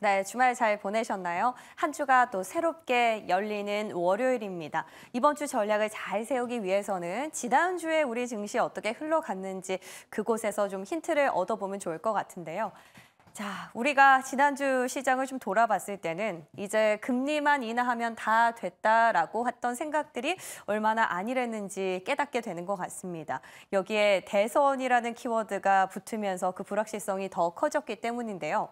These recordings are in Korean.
네, 주말 잘 보내셨나요? 한 주가 또 새롭게 열리는 월요일입니다. 이번 주 전략을 잘 세우기 위해서는 지난 주에 우리 증시 어떻게 흘러갔는지 그곳에서 좀 힌트를 얻어보면 좋을 것 같은데요. 자, 우리가 지난주 시장을 좀 돌아봤을 때는 이제 금리만 인하하면 다 됐다라고 했던 생각들이 얼마나 아니랬는지 깨닫게 되는 것 같습니다. 여기에 대선이라는 키워드가 붙으면서 그 불확실성이 더 커졌기 때문인데요.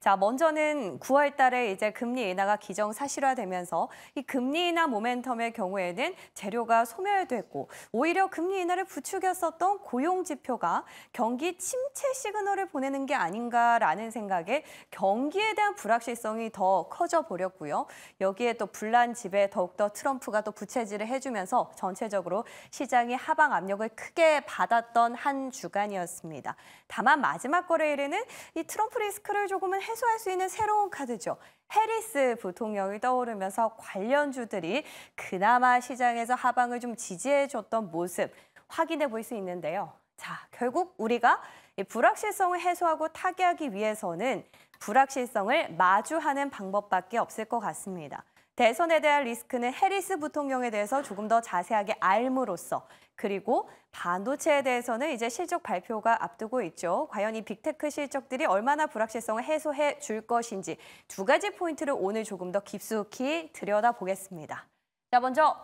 자, 먼저는 9월 달에 이제 금리 인하가 기정사실화되면서 이 금리 인하 모멘텀의 경우에는 재료가 소멸됐고 오히려 금리 인하를 부추겼었던 고용 지표가 경기 침체 시그널을 보내는 게 아닌가라는 생각에 경기에 대한 불확실성이 더 커져 버렸고요. 여기에 또 불난 집에 더욱더 트럼프가 또 부채질을 해주면서 전체적으로 시장이 하방 압력을 크게 받았던 한 주간이었습니다. 다만 마지막 거래일에는 이 트럼프 리스크를 조금은 해소할 수 있는 새로운 카드죠. 해리스 부통령이 떠오르면서 관련주들이 그나마 시장에서 하방을 좀 지지해줬던 모습 확인해 볼 수 있는데요. 자, 결국 우리가 이 불확실성을 해소하고 타개하기 위해서는 불확실성을 마주하는 방법밖에 없을 것 같습니다. 대선에 대한 리스크는 해리스 부통령에 대해서 조금 더 자세하게 알므로써 그리고 반도체에 대해서는 이제 실적 발표가 앞두고 있죠. 과연 이 빅테크 실적들이 얼마나 불확실성을 해소해 줄 것인지 두 가지 포인트를 오늘 조금 더 깊숙이 들여다보겠습니다. 자, 먼저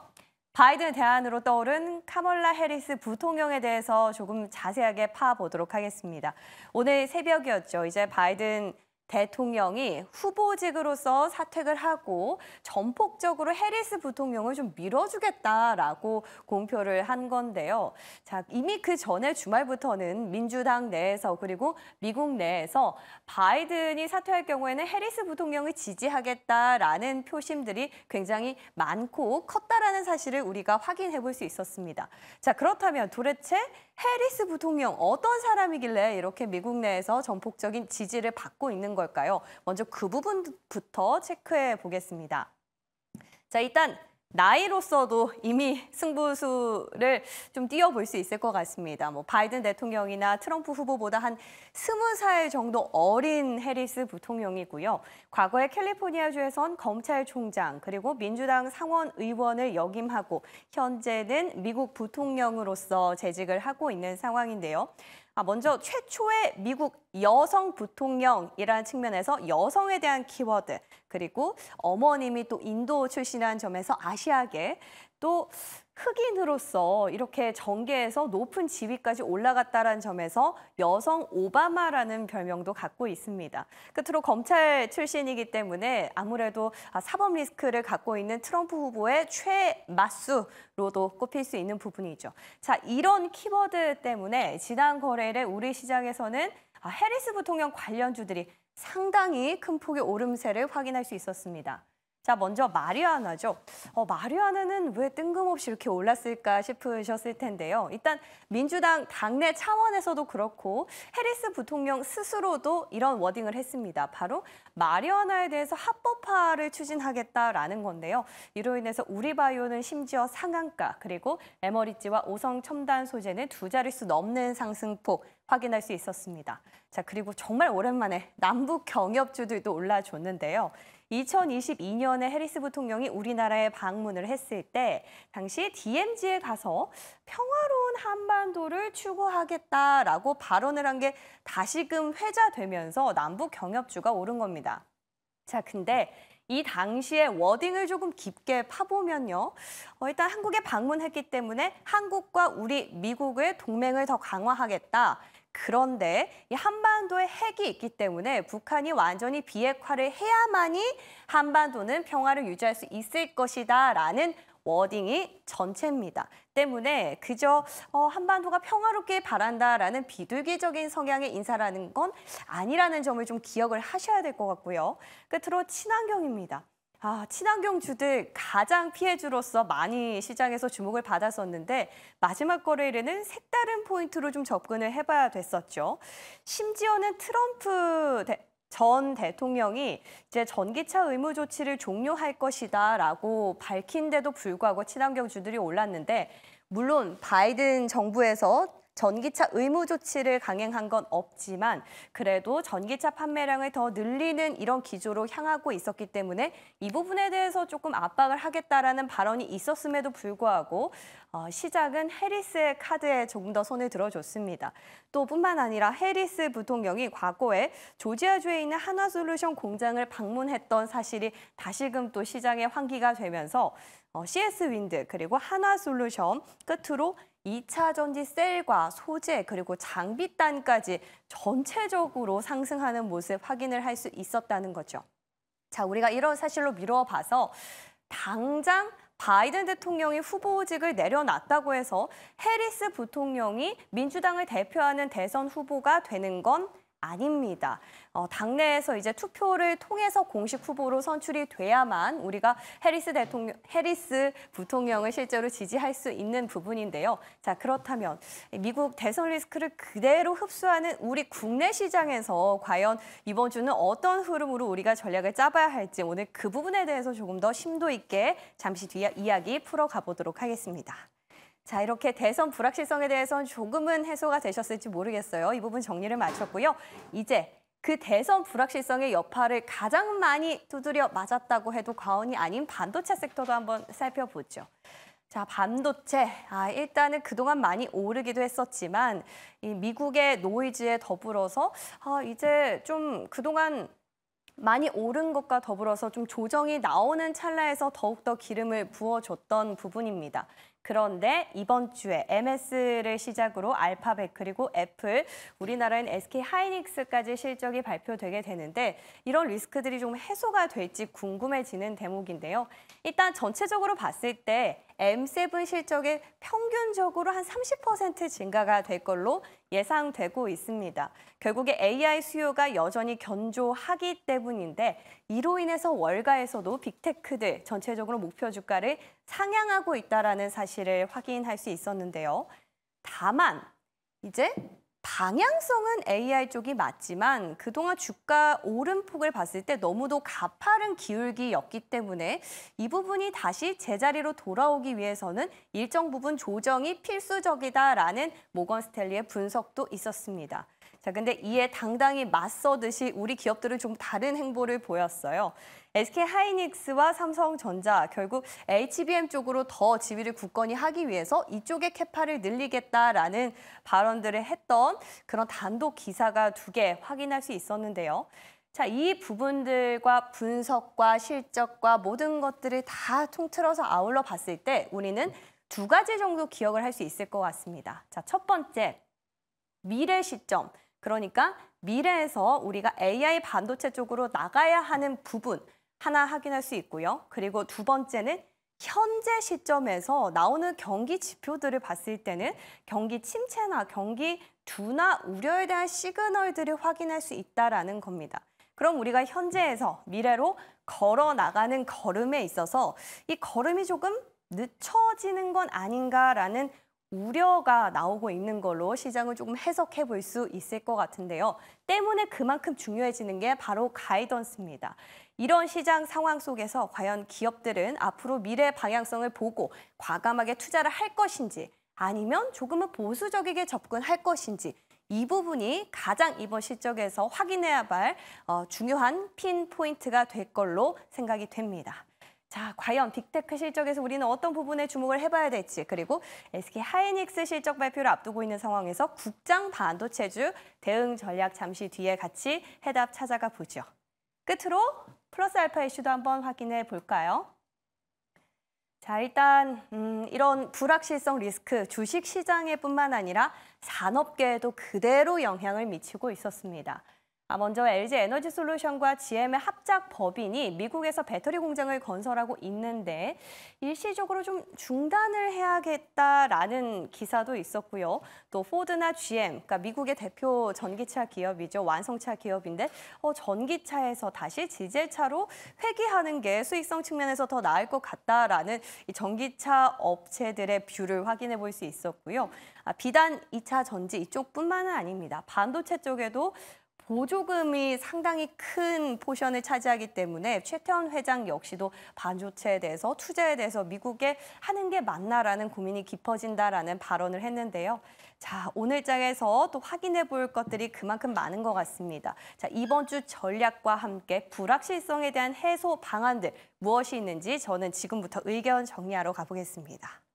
바이든 대안으로 떠오른 카멀라 해리스 부통령에 대해서 조금 자세하게 파보도록 하겠습니다. 오늘 새벽이었죠. 이제 바이든 대통령이 후보직으로서 사퇴를 하고 전폭적으로 해리스 부통령을 좀 밀어주겠다라고 공표를 한 건데요. 자, 이미 그 전에 주말부터는 민주당 내에서 그리고 미국 내에서 바이든이 사퇴할 경우에는 해리스 부통령을 지지하겠다라는 표심들이 굉장히 많고 컸다라는 사실을 우리가 확인해 볼 수 있었습니다. 자, 그렇다면 도대체 해리스 부통령 어떤 사람이길래 이렇게 미국 내에서 전폭적인 지지를 받고 있는 걸까요? 먼저 그 부분부터 체크해 보겠습니다. 자, 일단 나이로서도 이미 승부수를 좀 띄워볼 수 있을 것 같습니다. 뭐 바이든 대통령이나 트럼프 후보보다 한 스무 살 정도 어린 해리스 부통령이고요. 과거에 캘리포니아주에선 검찰총장 그리고 민주당 상원 의원을 역임하고 현재는 미국 부통령으로서 재직을 하고 있는 상황인데요. 아, 먼저 최초의 미국 여성 부통령이라는 측면에서 여성에 대한 키워드 그리고 어머님이 또 인도 출신이라는 점에서 아시아계 또 흑인으로서 이렇게 정계에서 높은 지위까지 올라갔다는 점에서 여성 오바마라는 별명도 갖고 있습니다. 끝으로 검찰 출신이기 때문에 아무래도 사법 리스크를 갖고 있는 트럼프 후보의 최맞수로도 꼽힐 수 있는 부분이죠. 자, 이런 키워드 때문에 지난 거래일에 우리 시장에서는 해리스 부통령 관련주들이 상당히 큰 폭의 오름세를 확인할 수 있었습니다. 자, 먼저 마리화나죠. 어, 마리화나는 왜 뜬금없이 이렇게 올랐을까 싶으셨을 텐데요. 일단 민주당 당내 차원에서도 그렇고 해리스 부통령 스스로도 이런 wording을 했습니다. 바로 마리화나에 대해서 합법화를 추진하겠다라는 건데요. 이로 인해서 우리바이오는 심지어 상한가 그리고 에머리지와 오성 첨단 소재는 두 자릿수 넘는 상승폭 확인할 수 있었습니다. 자, 그리고 정말 오랜만에 남북 경협주들도 올라줬는데요. 2022년에 해리스 부통령이 우리나라에 방문을 했을 때 당시 DMZ에 가서 평화로운 한반도를 추구하겠다라고 발언을 한 게 다시금 회자되면서 남북 경협주가 오른 겁니다. 자, 근데 이 당시에 워딩을 조금 깊게 파보면요. 어, 일단 한국에 방문했기 때문에 한국과 우리 미국의 동맹을 더 강화하겠다. 그런데 이 한반도에 핵이 있기 때문에 북한이 완전히 비핵화를 해야만이 한반도는 평화를 유지할 수 있을 것이다라는 워딩이 전체입니다. 때문에 그저 어, 한반도가 평화롭게 바란다라는 비둘기적인 성향의 인사라는 건 아니라는 점을 좀 기억을 하셔야 될 것 같고요. 끝으로 친환경입니다. 아, 친환경 주들 가장 피해주로서 많이 시장에서 주목을 받았었는데 마지막 거래일에는 색다른 포인트로 좀 접근을 해봐야 됐었죠. 심지어는 트럼프 대, 전 대통령이 이제 전기차 의무 조치를 종료할 것이다라고 밝힌데도 불구하고 친환경 주들이 올랐는데 물론 바이든 정부에서 전기차 의무 조치를 강행한 건 없지만 그래도 전기차 판매량을 더 늘리는 이런 기조로 향하고 있었기 때문에 이 부분에 대해서 조금 압박을 하겠다라는 발언이 있었음에도 불구하고 어, 시장은 해리스의 카드에 조금 더 손을 들어줬습니다. 또 뿐만 아니라 해리스 부통령이 과거에 조지아주에 있는 한화솔루션 공장을 방문했던 사실이 다시금 또 시장의 환기가 되면서 어, CS 윈드 그리고 한화솔루션 끝으로 2차 전지 셀과 소재 그리고 장비 단까지 전체적으로 상승하는 모습 확인을 할 수 있었다는 거죠. 자, 우리가 이런 사실로 미루어 봐서 당장 바이든 대통령이 후보직을 내려놨다고 해서 해리스 부통령이 민주당을 대표하는 대선 후보가 되는 건 아닙니다. 어, 당내에서 이제 투표를 통해서 공식 후보로 선출이 돼야만 우리가 해리스 대통령, 해리스 부통령을 실제로 지지할 수 있는 부분인데요. 자, 그렇다면 미국 대선 리스크를 그대로 흡수하는 우리 국내 시장에서 과연 이번 주는 어떤 흐름으로 우리가 전략을 짜봐야 할지 오늘 그 부분에 대해서 조금 더 심도 있게 잠시 뒤에 이야기 풀어가 보도록 하겠습니다. 자, 이렇게 대선 불확실성에 대해서는 조금은 해소가 되셨을지 모르겠어요. 이 부분 정리를 마쳤고요. 이제 그 대선 불확실성의 여파를 가장 많이 두드려 맞았다고 해도 과언이 아닌 반도체 섹터도 한번 살펴보죠. 자, 반도체. 아, 일단은 그동안 많이 오르기도 했었지만 이 미국의 노이즈에 더불어서 아, 이제 좀 그동안 많이 오른 것과 더불어서 좀 조정이 나오는 찰나에서 더욱더 기름을 부어줬던 부분입니다. 그런데 이번 주에 MS를 시작으로 알파벳 그리고 애플, 우리나라엔 SK 하이닉스까지 실적이 발표되게 되는데 이런 리스크들이 좀 해소가 될지 궁금해지는 대목인데요. 일단 전체적으로 봤을 때 M7 실적이 평균적으로 한 30% 증가가 될 걸로 예상되고 있습니다. 결국에 AI 수요가 여전히 견조하기 때문인데 이로 인해서 월가에서도 빅테크들 전체적으로 목표 주가를 상향하고 있다는 사실을 확인할 수 있었는데요. 다만 이제 방향성은 AI 쪽이 맞지만 그동안 주가 오름폭을 봤을 때 너무도 가파른 기울기였기 때문에 이 부분이 다시 제자리로 돌아오기 위해서는 일정 부분 조정이 필수적이다라는 모건 스탠리의 분석도 있었습니다. 자, 근데 이에 당당히 맞서듯이 우리 기업들은 좀 다른 행보를 보였어요. SK 하이닉스와 삼성전자 결국 HBM 쪽으로 더 지위를 굳건히 하기 위해서 이쪽의 캐파를 늘리겠다라는 발언들을 했던 그런 단독 기사가 두 개 확인할 수 있었는데요. 자, 이 부분들과 분석과 실적과 모든 것들을 다 통틀어서 아울러 봤을 때 우리는 두 가지 정도 기억을 할 수 있을 것 같습니다. 자, 첫 번째, 미래 시점. 그러니까 미래에서 우리가 AI 반도체 쪽으로 나가야 하는 부분, 하나 확인할 수 있고요. 그리고 두 번째는 현재 시점에서 나오는 경기 지표들을 봤을 때는 경기 침체나 경기 둔화 우려에 대한 시그널들을 확인할 수 있다라는 겁니다. 그럼 우리가 현재에서 미래로 걸어 나가는 걸음에 있어서 이 걸음이 조금 늦춰지는 건 아닌가라는 우려가 나오고 있는 걸로 시장을 조금 해석해 볼 수 있을 것 같은데요. 때문에 그만큼 중요해지는 게 바로 가이던스입니다. 이런 시장 상황 속에서 과연 기업들은 앞으로 미래 방향성을 보고 과감하게 투자를 할 것인지 아니면 조금은 보수적이게 접근할 것인지 이 부분이 가장 이번 실적에서 확인해야 할 어, 중요한 핀 포인트가 될 걸로 생각이 됩니다. 자, 과연 빅테크 실적에서 우리는 어떤 부분에 주목을 해봐야 될지 그리고 SK 하이닉스 실적 발표를 앞두고 있는 상황에서 국장 반도체주 대응 전략 잠시 뒤에 같이 해답 찾아가 보죠. 끝으로 플러스 알파 이슈도 한번 확인해 볼까요? 자, 일단 음, 이런 불확실성 리스크 주식 시장에 뿐만 아니라 산업계에도 그대로 영향을 미치고 있었습니다. 아, 먼저 LG 에너지 솔루션과 GM의 합작 법인이 미국에서 배터리 공장을 건설하고 있는데 일시적으로 좀 중단을 해야겠다라는 기사도 있었고요. 또 포드나 GM, 그러니까 미국의 대표 전기차 기업이죠. 완성차 기업인데 어, 전기차에서 다시 디젤차로 회귀하는 게 수익성 측면에서 더 나을 것 같다라는 이 전기차 업체들의 view를 확인해 볼 수 있었고요. 아, 비단 2차 전지 이쪽뿐만은 아닙니다. 반도체 쪽에도 보조금이 상당히 큰 포션을 차지하기 때문에 최태원 회장 역시도 반도체에 대해서 투자에 대해서 미국에 하는 게 맞나라는 고민이 깊어진다라는 발언을 했는데요. 자, 오늘 장에서 또 확인해 볼 것들이 그만큼 많은 것 같습니다. 자, 이번 주 전략과 함께 불확실성에 대한 해소 방안들 무엇이 있는지 저는 지금부터 의견 정리하러 가보겠습니다.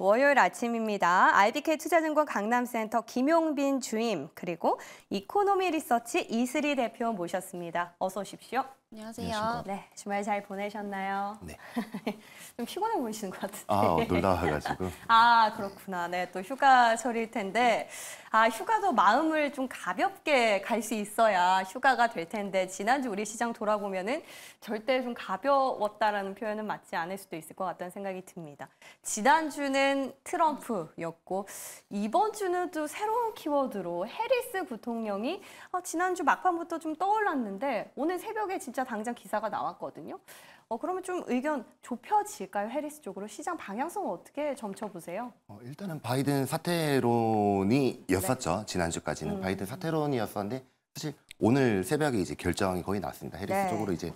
월요일 아침입니다. IBK 투자증권 강남센터 김용빈 주임 그리고 이코노미 리서치 이슬이 대표 모셨습니다. 어서 오십시오. 안녕하세요. 네, 주말 잘 보내셨나요? 네. 좀 피곤해 보이시는 것 같은데. 아, 놀다 와가지고. 아, 그렇구나. 네, 또 휴가철일 텐데. 아, 휴가도 마음을 좀 가볍게 갈 수 있어야 휴가가 될 텐데, 지난주 우리 시장 돌아보면은 절대 좀 가벼웠다라는 표현은 맞지 않을 수도 있을 것 같다는 생각이 듭니다. 지난주는 트럼프였고, 이번 주는 또 새로운 키워드로 해리스 부통령이 아, 지난주 막판부터 좀 떠올랐는데, 오늘 새벽에 진짜 당장 기사가 나왔거든요. 어, 그러면 좀 의견 좁혀질까요? 해리스 쪽으로 시장 방향성을 어떻게 점쳐보세요? 어, 일단은 바이든 사태론이었었죠. 지난주까지는 음. 바이든 사태론이었었는데 사실 오늘 새벽에 이제 결정이 거의 났습니다. 해리스 네. 쪽으로 이제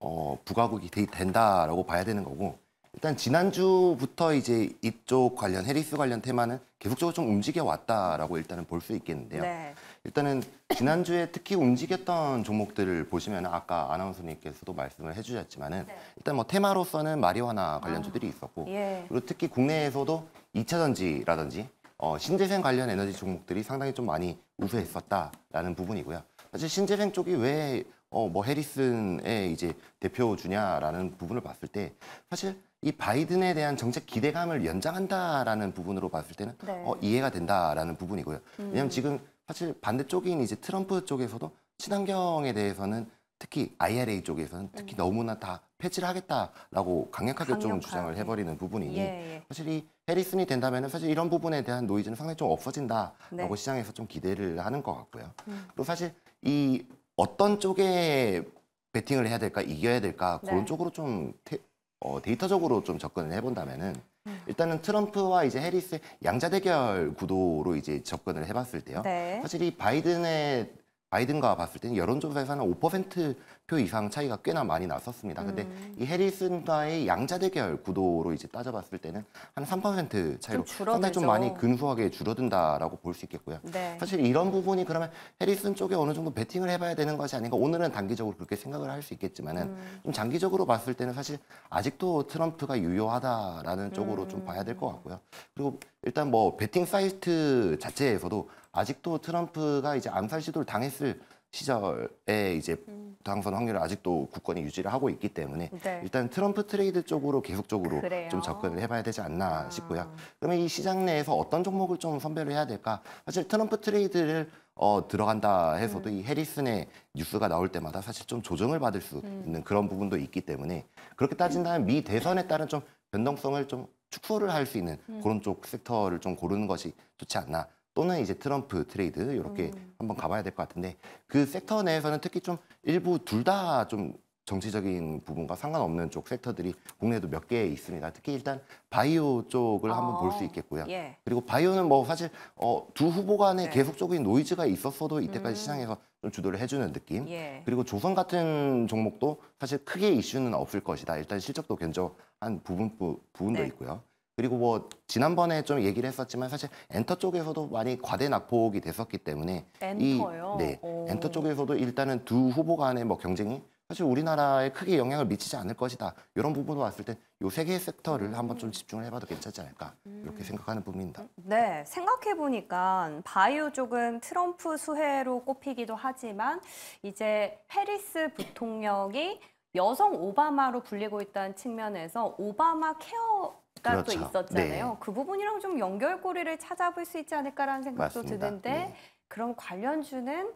어, 부가국이 되- 된다라고 봐야 되는 거고 일단 지난주부터 이제 이쪽 관련 해리스 관련 테마는 계속적으로 좀 움직여 왔다라고 일단은 볼 수 있겠는데요. 네. 일단은 지난주에 특히 움직였던 종목들을 보시면 아까 아나운서님께서도 말씀을 해주셨지만은 네. 일단 뭐 테마로서는 마리화나 관련주들이 있었고 예. 그리고 특히 국내에서도 2차 전지라든지 어, 신재생 관련 에너지 종목들이 상당히 좀 많이 우수했었다라는 부분이고요. 사실 신재생 쪽이 왜 어, 뭐 해리슨의 이제 대표 주냐라는 부분을 봤을 때 사실 이 바이든에 대한 정책 기대감을 연장한다라는 부분으로 봤을 때는 네. 어, 이해가 된다라는 부분이고요. 왜냐하면 지금 사실 반대쪽인 이제 트럼프 쪽에서도 친환경에 대해서는 특히 IRA 쪽에서는 특히 너무나 다 폐지를 하겠다라고 강력하게 좀. 주장을 해버리는 부분이니 예, 예. 사실 이 해리슨이 된다면 사실 이런 부분에 대한 노이즈는 상당히 좀 없어진다라고 네. 음. 시장에서 좀 기대를 하는 것 같고요. 그리고 사실 이 어떤 쪽에 베팅을 해야 될까 이겨야 될까 네. 그런 쪽으로 좀 테- 어, 데이터적으로 좀 접근을 해본다면은 음. 일단은 트럼프와 이제 해리스의 양자 대결 구도로 이제 접근을 해봤을 때요. 네. 사실 이 바이든의 바이든과 봤을 때는 여론조사에서는 5%표 이상 차이가 꽤나 많이 났었습니다. 근데 음. 이 해리슨과의 양자 대결 구도로 이제 따져봤을 때는 한 3% 차이로 좀 상당히 좀. 많이 근소하게 줄어든다라고 볼 수 있겠고요. 네. 사실 이런 부분이 그러면 해리스 쪽에 어느 정도 베팅을 해봐야 되는 것이 아닌가 오늘은 단기적으로 그렇게 생각을 할 수 있겠지만은 음. 좀 장기적으로 봤을 때는 사실 아직도 트럼프가 유효하다라는 쪽으로 음. 좀 봐야 될 것 같고요. 그리고 일단 뭐 베팅 사이트 자체에서도 아직도 트럼프가 이제 암살 시도를 당했을 시절에 이제 음. 당선 확률을 아직도 국권이 유지를 하고 있기 때문에 네. 일단 트럼프 트레이드 쪽으로 계속적으로 그래요? 좀 접근을 해봐야 되지 않나 아. 싶고요. 그러면 이 시장 내에서 어떤 종목을 좀 선별을 해야 될까? 사실 트럼프 트레이드를 어, 들어간다 해서도 음. 이 해리스의 뉴스가 나올 때마다 사실 좀 조정을 받을 수 음. 있는 그런 부분도 있기 때문에 그렇게 따진다면 미 대선에 따른 좀 변동성을 좀 축소를 할 수 있는 음. 그런 쪽 섹터를 좀 고르는 것이 좋지 않나. 또는 이제 트럼프 트레이드 이렇게 음. 한번 가봐야 될 것 같은데 그 섹터 내에서는 특히 좀 일부 둘 다 좀 정치적인 부분과 상관없는 쪽 섹터들이 국내에도 몇 개 있습니다. 특히 일단 바이오 쪽을 한번 볼수 어, 있겠고요. 예. 그리고 바이오는 뭐 사실 어, 두 후보 간에 네. 계속적인 노이즈가 있었어도 이때까지 음. 시장에서 좀 주도를 해주는 느낌. 예. 그리고 조선 같은 종목도 사실 크게 이슈는 없을 것이다. 일단 실적도 견조한 부분 부, 분도 네. 있고요. 그리고 뭐 지난번에 좀 얘기를 했었지만 사실 엔터 쪽에서도 많이 과대 낙폭이 됐었기 때문에 엔터요? 이 네, 오. 엔터 쪽에서도 일단은 두 후보 간의 뭐 경쟁이 사실 우리나라에 크게 영향을 미치지 않을 것이다. 이런 부분으로 봤을 때 이 세 개의 섹터를 한번 좀 집중을 해봐도 괜찮지 않을까 이렇게 생각하는 부분입니다. 네, 생각해 보니까 바이오 쪽은 트럼프 수혜로 꼽히기도 하지만 이제 해리스 부통령이 여성 오바마로 불리고 있다는 측면에서 오바마 케어 가또 그렇죠. 있었잖아요. 네. 그 부분이랑 좀 연결고리를 찾아볼 수 있지 않을까라는 생각도 맞습니다. 드는데 네. 그럼 관련주는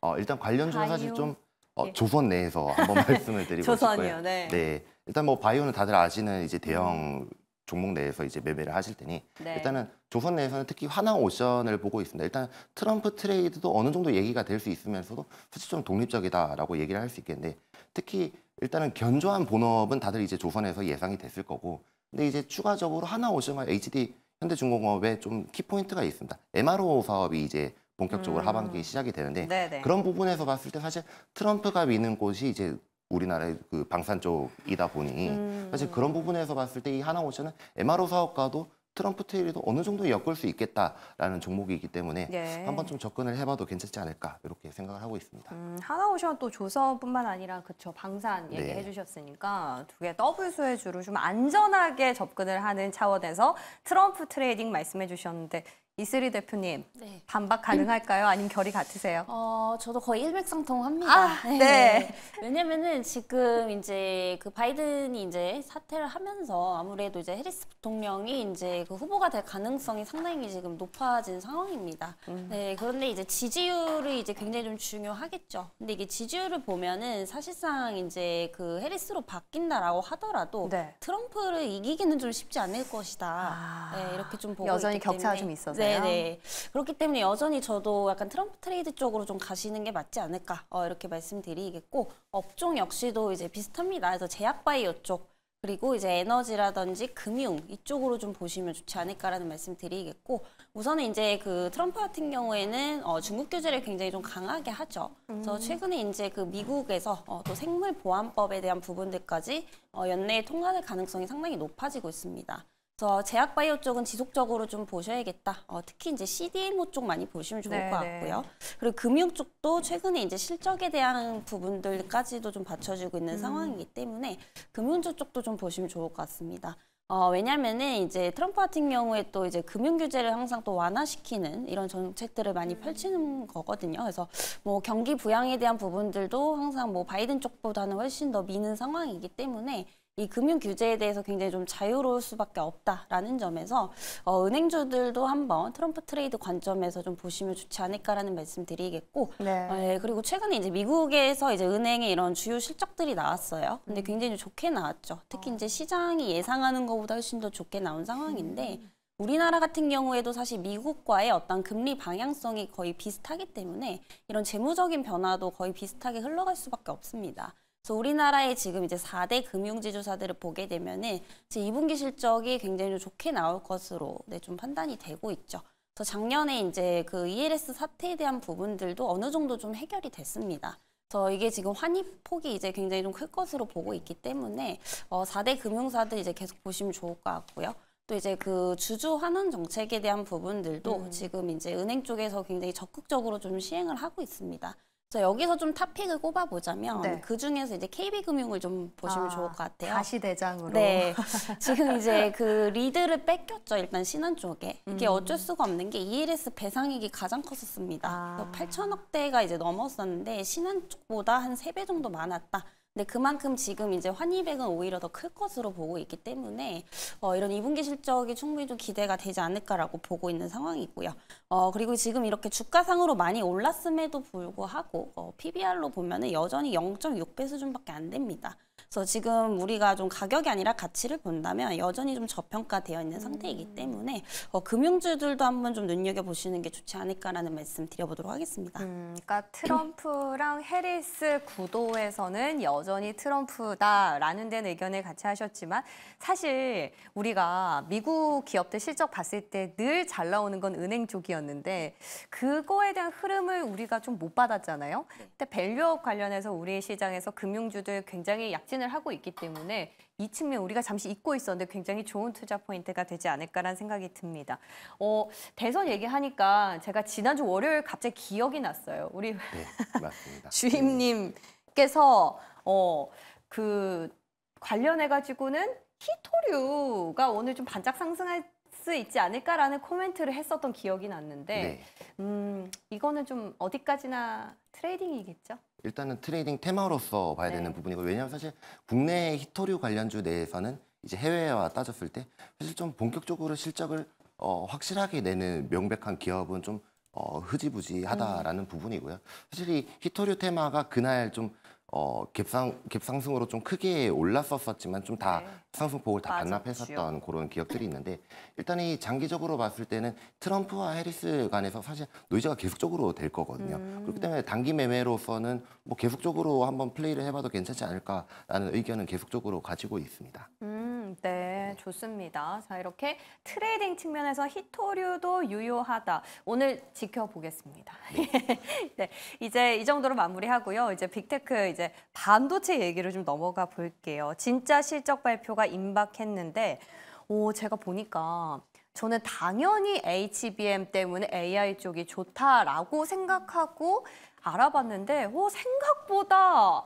어, 일단 관련주는 사실 바이오. 좀 어, 예. 조선 내에서 한번 말씀을 드리고 조선이요, 싶고요. 네. 네. 일단 뭐 바이오는 다들 아시는 이제 대형 종목 내에서 이제 매매를 하실 테니 네. 일단은 조선 내에서는 특히 하나오션을 보고 있습니다. 일단 트럼프 트레이드도 어느 정도 얘기가 될 수 있으면서도 사실 좀 독립적이다라고 얘기를 할 수 있겠는데 특히 일단은 견조한 본업은 다들 이제 조선에서 예상이 됐을 거고 근데 이제 추가적으로 하나 오션과 HD 현대중공업에 좀 키포인트가 있습니다. MRO 사업이 이제 본격적으로 음. 하반기에 시작이 되는데 네네. 그런 부분에서 봤을 때 사실 트럼프가 미는 곳이 이제 우리나라의 그 방산 쪽이다 보니 음. 사실 그런 부분에서 봤을 때 이 한화오션은 MRO 사업과도 트럼프 트레이드도 어느 정도 엮을 수 있겠다라는 종목이기 때문에 예. 한번 좀 접근을 해봐도 괜찮지 않을까 이렇게 생각을 하고 있습니다. 음, 한화오션 또 조선뿐만 아니라 그쵸 방산 네. 얘기해 주셨으니까 두 개 더블 수혜주로 좀 안전하게 접근을 하는 차원에서 트럼프 trading 말씀해 주셨는데 이슬이 대표님 네. 반박 가능할까요? 아니면 결이 같으세요? 어, 저도 거의 일맥상통합니다. 아, 네. 왜냐면은 지금 이제 그 바이든이 이제 사퇴를 하면서 아무래도 이제 해리스 부통령이 이제 그 후보가 될 가능성이 상당히 지금 높아진 상황입니다. 음. 네, 그런데 이제 지지율이 이제 굉장히 좀 중요하겠죠. 근데 이게 지지율을 보면은 사실상 이제 그 해리스로 바뀐다라고 하더라도 네. 트럼프를 이기기는 좀 쉽지 않을 것이다. 아, 네, 이렇게 좀 보고 여전히 격차가. 좀 있어서 요? 네네. 그렇기 때문에 여전히 저도 약간 트럼프 트레이드 쪽으로 좀 가시는 게 맞지 않을까 어, 이렇게 말씀드리겠고 업종 역시도 이제 비슷합니다. 그래서 제약바이오 쪽 그리고 이제 에너지라든지 금융 이쪽으로 좀 보시면 좋지 않을까라는 말씀 드리겠고 우선은 이제 그 트럼프 같은 경우에는 어, 중국 규제를 굉장히 좀 강하게 하죠. 그래서 최근에 이제 그 미국에서 어, 또 생물 보안법에 대한 부분들까지 어, 연내에 통과될 가능성이 상당히 높아지고 있습니다. 그래서 제약바이오 쪽은 지속적으로 좀 보셔야겠다. 어, 특히 이제 CDMO 쪽 많이 보시면 좋을 네, 것 네. 같고요. 그리고 금융 쪽도 최근에 이제 실적에 대한 부분들까지도 좀 받쳐주고 음. 있는 상황이기 때문에 금융주 쪽도 좀 보시면 좋을 것 같습니다. 어, 왜냐면은 이제 트럼프 같은 경우에 또 이제 금융 규제를 항상 또 완화시키는 이런 정책들을 많이 음. 펼치는 거거든요. 그래서 뭐 경기 부양에 대한 부분들도 항상 뭐 바이든 쪽보다는 훨씬 더 미는 상황이기 때문에 이 금융 규제에 대해서 굉장히 좀 자유로울 수밖에 없다라는 점에서 어, 은행주들도 한번 트럼프 트레이드 관점에서 좀 보시면 좋지 않을까라는 말씀드리겠고 네. 네, 그리고 최근에 이제 미국에서 이제 은행의 이런 주요 실적들이 나왔어요. 근데 굉장히 좀 좋게 나왔죠. 특히 이제 시장이 예상하는 것보다 훨씬 더 좋게 나온 상황인데 우리나라 같은 경우에도 사실 미국과의 어떤 금리 방향성이 거의 비슷하기 때문에 이런 재무적인 변화도 거의 비슷하게 흘러갈 수밖에 없습니다. 그래서 우리나라의 지금 이제 4대 금융지주사들을 보게 되면은 지금 2분기 실적이 굉장히 좀 좋게 나올 것으로 네, 좀 판단이 되고 있죠. 그래서 작년에 이제 그 ELS 사태에 대한 부분들도 어느 정도 좀 해결이 됐습니다. 그래서 이게 지금 환입 폭이 이제 굉장히 좀 클 것으로 보고 있기 때문에 어, 4대 금융사들 이제 계속 보시면 좋을 것 같고요. 또 이제 그 주주 환원 정책에 대한 부분들도 지금 이제 은행 쪽에서 굉장히 적극적으로 좀 시행을 하고 있습니다. 그래서 여기서 좀 탑픽을 꼽아보자면 네. 그 중에서 이제 KB금융을 좀 보시면 아, 좋을 것 같아요. 다시 대장으로. 네. 지금 이제 그 리드를 뺏겼죠. 일단 신한 쪽에. 이게 어쩔 수가 없는 게 ELS 배상액이 가장 컸었습니다. 아. 8천억 대가 이제 넘었었는데 신한 쪽보다 한 세 배 정도 많았다. 근데 그만큼 지금 이제 환입액은 오히려 더 클 것으로 보고 있기 때문에 어, 이런 2분기 실적이 충분히 좀 기대가 되지 않을까라고 보고 있는 상황이고요. 어, 그리고 지금 이렇게 주가상으로 많이 올랐음에도 불구하고 어, PBR로 보면은 여전히 0.6배 수준밖에 안 됩니다. 그래서 지금 우리가 좀 가격이 아니라 가치를 본다면 여전히 좀 저평가되어 있는 상태이기 때문에 어, 금융주들도 한번 좀 눈여겨 보시는 게 좋지 않을까라는 말씀 드려보도록 하겠습니다. 음, 그러니까 트럼프랑 해리스 구도에서는 여 전히 트럼프다라는 데는 의견을 같이 하셨지만 사실 우리가 미국 기업들 실적 봤을 때 늘 잘 나오는 건 은행 쪽이었는데 그거에 대한 흐름을 우리가 좀 못 받았잖아요. 근데 밸류업 관련해서 우리 시장에서 금융주들 굉장히 약진을 하고 있기 때문에 이 측면 우리가 잠시 잊고 있었는데 굉장히 좋은 투자 포인트가 되지 않을까라는 생각이 듭니다. 어, 대선 얘기하니까 제가 지난주 월요일 갑자기 기억이 났어요. 우리 네. 주임님께서 어, 그 관련해 가지고는 희토류가 오늘 좀 반짝 상승할 수 있지 않을까라는 코멘트를 했었던 기억이 났는데 네. 음, 이거는 좀 어디까지나 trading이겠죠? 일단은 trading 테마로서 봐야 네. 되는 부분이고 왜냐하면 사실 국내 희토류 관련주 내에서는 이제 해외와 따졌을 때 사실 좀 본격적으로 실적을 어, 확실하게 내는 명백한 기업은 좀 어, 흐지부지하다라는 부분이고요. 사실 이 희토류 테마가 그날 좀 어, 갭상 갭상승으로 좀 크게 올랐었었지만 좀 다 네. 상승폭을 다. 반납했었던 그런 기억들이 있는데 일단 이 장기적으로 봤을 때는 트럼프와 해리스 간에서 사실 노이즈가 계속적으로 될 거거든요. 음. 그렇기 때문에 단기 매매로서는 뭐 계속적으로 한번 플레이를 해봐도 괜찮지 않을까라는 의견은 계속적으로 가지고 있습니다. 음, 네, 좋습니다. 자, 이렇게 trading 측면에서 희토류도 유효하다. 오늘 지켜보겠습니다. 네, 이제 이 정도로 마무리하고요. 이제 big tech 이제 반도체 얘기를 좀 넘어가 볼게요. 진짜 실적 발표가 임박했는데, 오, 제가 보니까 저는 당연히 HBM 때문에 AI 쪽이 좋다라고 생각하고 알아봤는데, 오, 생각보다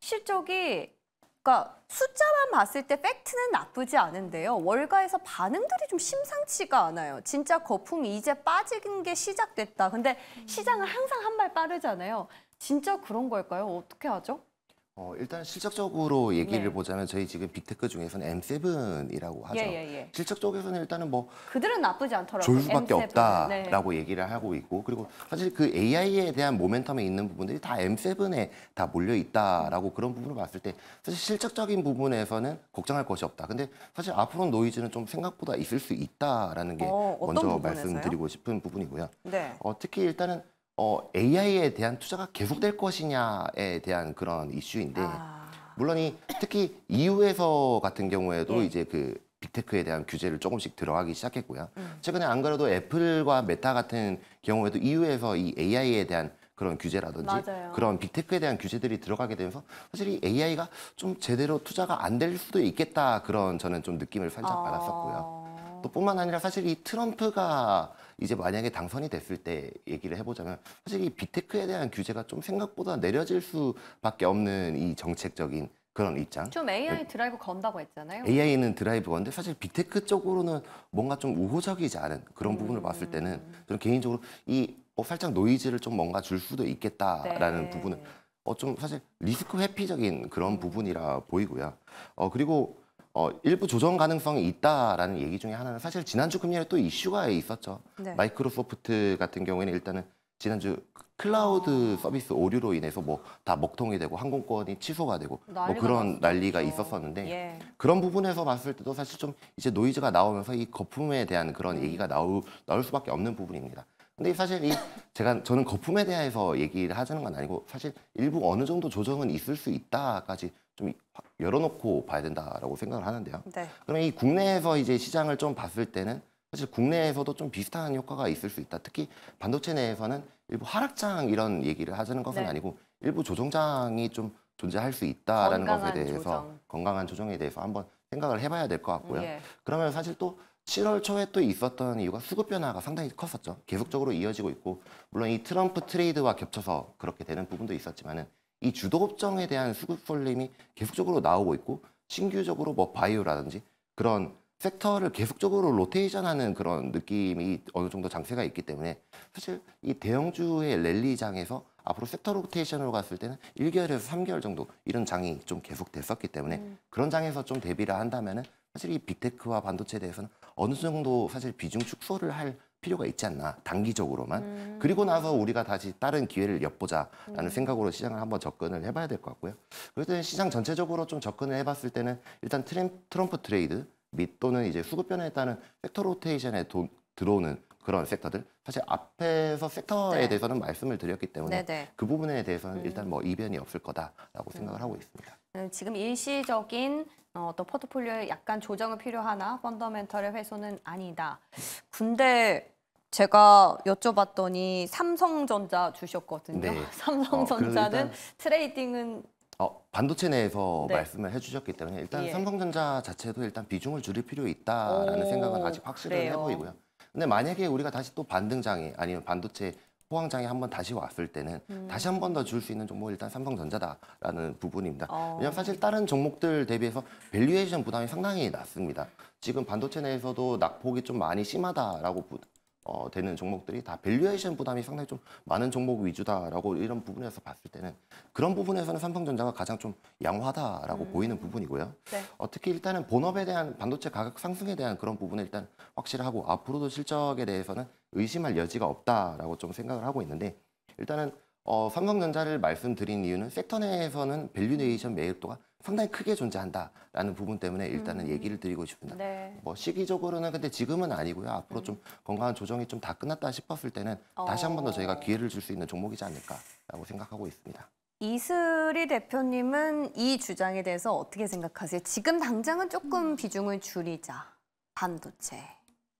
실적이 그러니까 숫자만 봤을 때 팩트는 나쁘지 않은데요. 월가에서 반응들이 좀 심상치가 않아요. 진짜 거품이 이제 빠지는 게 시작됐다. 근데 시장은 항상 한 발 빠르잖아요. 진짜 그런 걸까요? 어떻게 하죠? 어, 일단 실적적으로 얘기를 네. 보자면 저희 지금 빅테크 중에서는 M7이라고 하죠. 예, 예, 예. 실적 쪽에서는 일단은 뭐 그들은 나쁘지 않더라고요. 좋을 수밖에 M7 은. 없다라고 얘기를 하고 있고 그리고 사실 그 AI에 대한 모멘텀에 있는 부분들이 다 M7에 다 몰려 있다라고 그런 부분을 봤을 때 사실 실적적인 부분에서는 걱정할 것이 없다. 근데 사실 앞으로 노이즈는 좀 생각보다 있을 수 있다라는 게 어, 먼저 부분에서요? 말씀드리고 싶은 부분이고요. 네. 어, 특히 일단은 어, AI에 대한 투자가 계속될 것이냐에 대한 그런 이슈인데 아, 물론 이 특히 EU에서 같은 경우에도 예. 이제 그 big tech에 대한 규제를 조금씩 들어가기 시작했고요. 음. 최근에 안 그래도 애플과 메타 같은 경우에도 EU에서 이 AI에 대한 그런 규제라든지 맞아요. 그런 big tech에 대한 규제들이 들어가게 되면서 사실 이 AI가 좀 제대로 투자가 안 될 수도 있겠다 그런 저는 좀 느낌을 살짝 받았었고요. 어, 또 뿐만 아니라 사실 이 트럼프가 이제 만약에 당선이 됐을 때 얘기를 해보자면 사실 이 big tech에 대한 규제가 좀 생각보다 내려질 수밖에 없는 이 정책적인 그런 입장. 좀 AI 드라이브 건다고 했잖아요. AI는 드라이브 건데 사실 big tech 쪽으로는 뭔가 좀 우호적이지 않은 그런 부분을 봤을 때는 저는 개인적으로 이 어, 살짝 노이즈를 좀 뭔가 줄 수도 있겠다라는 네. 부분은 어, 좀 사실 리스크 회피적인 그런 부분이라 보이고요. 어, 그리고 어, 일부 조정 가능성이 있다라는 얘기 중에 하나는 사실 지난주 금요일에 또 이슈가 있었죠. 네. 마이크로소프트 같은 경우에는 일단은 지난주 클라우드 서비스 오류로 인해서 뭐 다 먹통이 되고 항공권이 취소가 되고 뭐 난리가 그런. 난리가 있었었는데 예. 그런 부분에서 봤을 때도 사실 좀 이제 노이즈가 나오면서 이 거품에 대한 그런 음. 얘기가 나올 나올 수밖에 없는 부분입니다. 근데 사실 이 제가 저는 거품에 대해서 얘기를 하자는 건 아니고 사실 일부 어느 정도 조정은 있을 수 있다까지 좀 열어놓고 봐야 된다라고 생각을 하는데요. 네. 그러면 이 국내에서 이제 시장을 좀 봤을 때는 사실 국내에서도 좀 비슷한 효과가 있을 수 있다. 특히 반도체 내에서는 일부 하락장 이런 얘기를 하자는 것은 네. 아니고 일부 조정장이 좀 존재할 수 있다라는 것에 대해서 조정. 건강한 조정에 대해서 한번 생각을 해봐야 될 것 같고요. 예. 그러면 사실 또 7월 초에 또 있었던 이유가 수급 변화가 상당히 컸었죠. 계속적으로 이어지고 있고 물론 이 트럼프 트레이드와 겹쳐서 그렇게 되는 부분도 있었지만은 이 주도업종에 대한 수급 쏠림이 계속적으로 나오고 있고 신규적으로 뭐 바이오라든지 그런 섹터를 계속적으로 로테이션하는 그런 느낌이 어느 정도 장세가 있기 때문에 사실 이 대형주의 랠리장에서 앞으로 섹터 로테이션으로 갔을 때는 1개월에서 3개월 정도 이런 장이 좀 계속 됐었기 때문에 그런 장에서 좀 대비를 한다면은 사실 이 빅테크와 반도체에 대해서는 어느 정도 사실 비중 축소를 할 필요가 있지 않나 단기적으로만 음. 그리고 나서 우리가 다시 다른 기회를 엿보자라는 생각으로 시장을 한번 접근을 해봐야 될 것 같고요. 그래서 시장 전체적으로 좀 접근을 해봤을 때는 일단 트럼프 트레이드 및 또는 이제 수급 변화에 따른 섹터 로테이션에 도- 들어오는 그런 섹터들 사실 앞에서 섹터에 네. 대해서는 말씀을 드렸기 때문에 네네. 그 부분에 대해서는 일단 뭐 이변이 없을 거다라고 생각을 하고 있습니다. 음, 지금 일시적인 어, 또 포트폴리오에 약간 조정은 필요하나 펀더멘털의 훼손은 아니다. 근데 제가 여쭤봤더니 삼성전자 주셨거든요. 네. 삼성전자는 어, 일단- trading은 어, 반도체 내에서 네. 말씀을 해주셨기 때문에 일단 예. 삼성전자 자체도 일단 비중을 줄일 필요 있다라는 오, 생각은 아직 확실히 그래요. 해보이고요. 근데 만약에 우리가 다시 또 반등장에 아니면 반도체 호황장에 한번 다시 왔을 때는 음. 다시 한 번 더 줄 수 있는 종목은 일단 삼성전자다라는 부분입니다. 어. 왜냐하면 사실 다른 종목들 대비해서 valuation 부담이 상당히 낮습니다. 지금 반도체 내에서도 낙폭이 좀 많이 심하다라고 부- 어, 되는 종목들이 다 valuation 부담이 상당히 좀 많은 종목 위주다라고 이런 부분에서 봤을 때는 그런 부분에서는 삼성전자가 가장 좀 양호하다라고 보이는 부분이고요. 네. 어, 특히 일단은 본업에 대한 반도체 가격 상승에 대한 그런 부분은 일단 확실하고 앞으로도 실적에 대해서는 의심할 여지가 없다라고 좀 생각을 하고 있는데 일단은 어, 삼성전자를 말씀드린 이유는 섹터 내에서는 밸류네이션 매입도가 상당히 크게 존재한다라는 부분 때문에 일단은 얘기를 드리고 싶습니다. 네. 뭐 시기적으로는 근데 지금은 아니고요. 앞으로 좀 건강한 조정이 좀 다 끝났다 싶었을 때는 다시 한 번 더 저희가 기회를 줄 수 있는 종목이지 않을까라고 생각하고 있습니다. 이슬이 대표님은 이 주장에 대해서 어떻게 생각하세요? 지금 당장은 조금 비중을 줄이자. 반도체.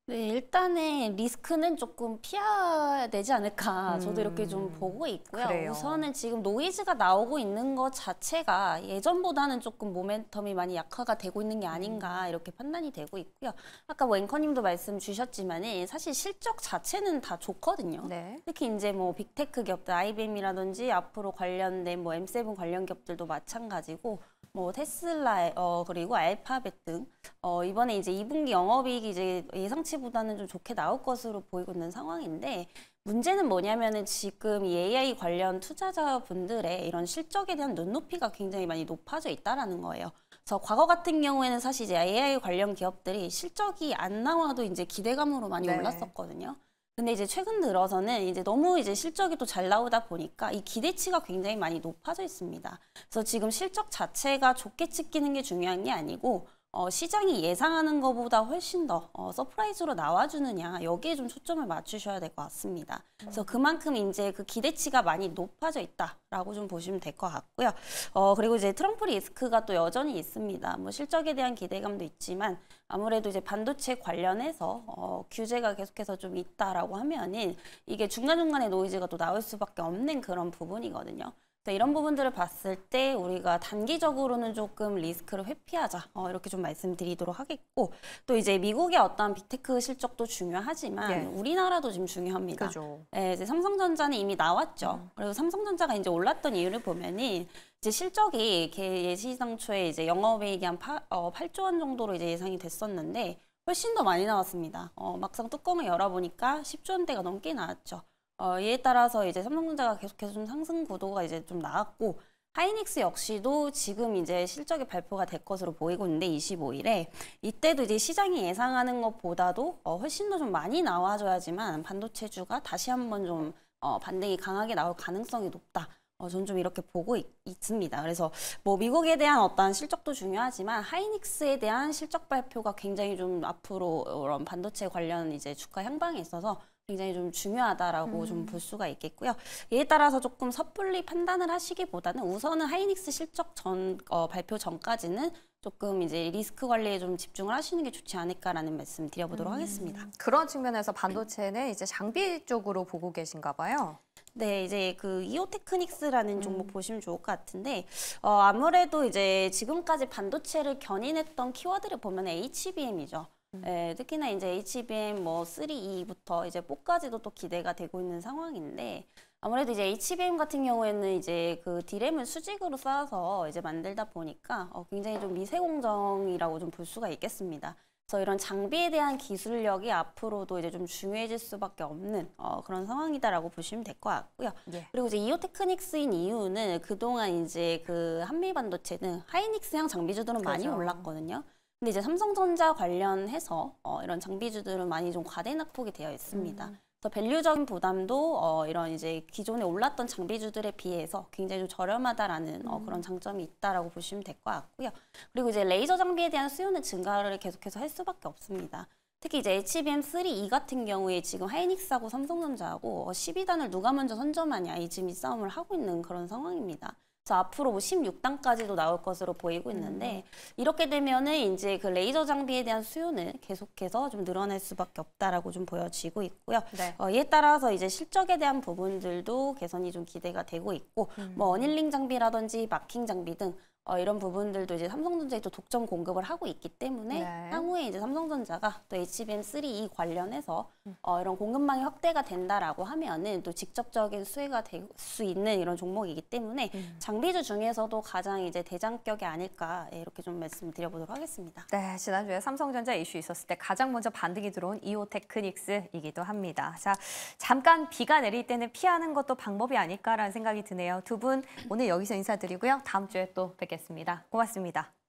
네, 일단은 리스크는 조금 피해야 되지 않을까. 저도 이렇게 좀 보고 있고요. 음. 그래요. 우선은 지금 노이즈가 나오고 있는 것 자체가 예전보다는 조금 모멘텀이 많이 약화가 되고 있는 게 음. 아닌가 이렇게 판단이 되고 있고요. 아까 뭐 앵커님도 말씀 주셨지만은 사실 실적 자체는 다 좋거든요. 네. 특히 이제 뭐 빅테크 기업들 IBM이라든지 앞으로 관련된 뭐 M7 관련 기업들도 마찬가지고 뭐 테슬라 어 그리고 알파벳 등 어 이번에 이제 2분기 영업이익이 이제 예상치보다는 좀 좋게 나올 것으로 보이고 있는 상황인데 문제는 뭐냐면은 지금 이 AI 관련 투자자분들의 이런 실적에 대한 눈높이가 굉장히 많이 높아져 있다라는 거예요. 그래서 과거 같은 경우에는 사실 이제 AI 관련 기업들이 실적이 안 나와도 이제 기대감으로 많이 네. 올랐었거든요. 근데 이제 최근 들어서는 이제 너무 이제 실적이 또 잘 나오다 보니까 이 기대치가 굉장히 많이 높아져 있습니다. 그래서 지금 실적 자체가 좋게 찍히는 게 중요한 게 아니고 어, 시장이 예상하는 것보다 훨씬 더 어, surprise로 나와주느냐 여기에 좀 초점을 맞추셔야 될 것 같습니다. 그래서 그만큼 이제 그 기대치가 많이 높아져 있다라고 좀 보시면 될 것 같고요. 어, 그리고 이제 트럼프 리스크가 또 여전히 있습니다. 뭐 실적에 대한 기대감도 있지만 아무래도 이제 반도체 관련해서 어, 규제가 계속해서 좀 있다라고 하면은 이게 중간중간에 노이즈가 또 나올 수밖에 없는 그런 부분이거든요. 이런 부분들을 봤을 때 우리가 단기적으로는 조금 리스크를 회피하자 어, 이렇게 좀 말씀드리도록 하겠고 또 이제 미국의 어떤 big tech 실적도 중요하지만 네. 우리나라도 지금 중요합니다. 그죠. 네, 이제 삼성전자는 이미 나왔죠. 음. 그리고 삼성전자가 이제 올랐던 이유를 보면은 이제 실적이 개- 애시당초에 이제 영업이익이 한 8, 어, 8조 원 정도로 이제 예상이 됐었는데 훨씬 더 많이 나왔습니다. 어, 막상 뚜껑을 열어보니까 10조 원대가 넘게 나왔죠. 어, 이에 따라서 이제 삼성전자가 계속해서 좀 상승 구도가 이제 좀 나왔고 하이닉스 역시도 지금 이제 실적이 발표가 될 것으로 보이고 있는데 25일에 이때도 이제 시장이 예상하는 것보다도 어, 훨씬 더 좀 많이 나와줘야지만 반도체주가 다시 한번 좀 어, 반등이 강하게 나올 가능성이 높다. 어, 저는 좀 이렇게 보고 있, 있습니다. 그래서 뭐 미국에 대한 어떤 실적도 중요하지만 하이닉스에 대한 실적 발표가 굉장히 좀 앞으로 그런 반도체 관련 이제 주가 향방에 있어서 굉장히 좀 중요하다라고 좀볼 수가 있겠고요. 이에 따라서 조금 섣불리 판단을 하시기보다는 우선은 하이닉스 실적 전 어, 발표 전까지는 조금 이제 리스크 관리에 좀 집중을 하시는 게 좋지 않을까라는 말씀 드려보도록 하겠습니다. 그런 측면에서 반도체는 이제 장비 쪽으로 보고 계신가 봐요. 네, 이제 그 이오테크닉스라는 종목 보시면 좋을 것 같은데 어, 아무래도 이제 지금까지 반도체를 견인했던 키워드를 보면 HBM이죠. 예, 특히나 이제 HBM 뭐 3E부터 이제 4까지도 또 기대가 되고 있는 상황인데 아무래도 이제 HBM 같은 경우에는 이제 그 디램을 수직으로 쌓아서 이제 만들다 보니까 어, 굉장히 좀 미세 공정이라고 좀 볼 수가 있겠습니다. 그래서 이런 장비에 대한 기술력이 앞으로도 이제 좀 중요해질 수밖에 없는 어, 그런 상황이다라고 보시면 될 것 같고요. 예. 그리고 이제 이오 테크닉스인 이유는 그동안 이제 그 한미 반도체는 하이닉스형 장비주들은 많이 그죠. 올랐거든요. 근데 이제 삼성전자 관련해서 어, 이런 장비주들은 많이 좀 과대 낙폭이 되어 있습니다. 음. 그래서 밸류적인 부담도 어, 이런 이제 기존에 올랐던 장비주들에 비해서 굉장히 좀 저렴하다라는 어, 음. 그런 장점이 있다라고 보시면 될 것 같고요. 그리고 이제 레이저 장비에 대한 수요는 증가를 계속해서 할 수밖에 없습니다. 특히 이제 HBM3E 같은 경우에 지금 하이닉스하고 삼성전자하고 어, 12단을 누가 먼저 선점하냐 이 지금 이 싸움을 하고 있는 그런 상황입니다. 그래서 앞으로 뭐 16단까지도 나올 것으로 보이고 있는데 이렇게 되면은 이제 그 레이저 장비에 대한 수요는 계속해서 좀 늘어날 수밖에 없다라고 좀 보여지고 있고요. 네. 어, 이에 따라서 이제 실적에 대한 부분들도 개선이 좀 기대가 되고 있고 뭐 어닐링 장비라든지 마킹 장비 등 어, 이런 부분들도 이제 삼성전자에 또 독점 공급을 하고 있기 때문에 네. 향후에 이제 삼성전자가 또 HBM3E 관련해서 어, 이런 공급망이 확대가 된다라고 하면은 또 직접적인 수혜가 될 수 있는 이런 종목이기 때문에 장비주 중에서도 가장 이제 대장격이 아닐까 예, 이렇게 좀 말씀드려보도록 하겠습니다. 네, 지난주에 삼성전자 이슈 있었을 때 가장 먼저 반등이 들어온 이오테크닉스이기도 합니다. 자, 잠깐 비가 내릴 때는 피하는 것도 방법이 아닐까라는 생각이 드네요. 두 분 오늘 여기서 인사드리고요. 다음 주에 또 뵙 겠습니다. 고맙습니다.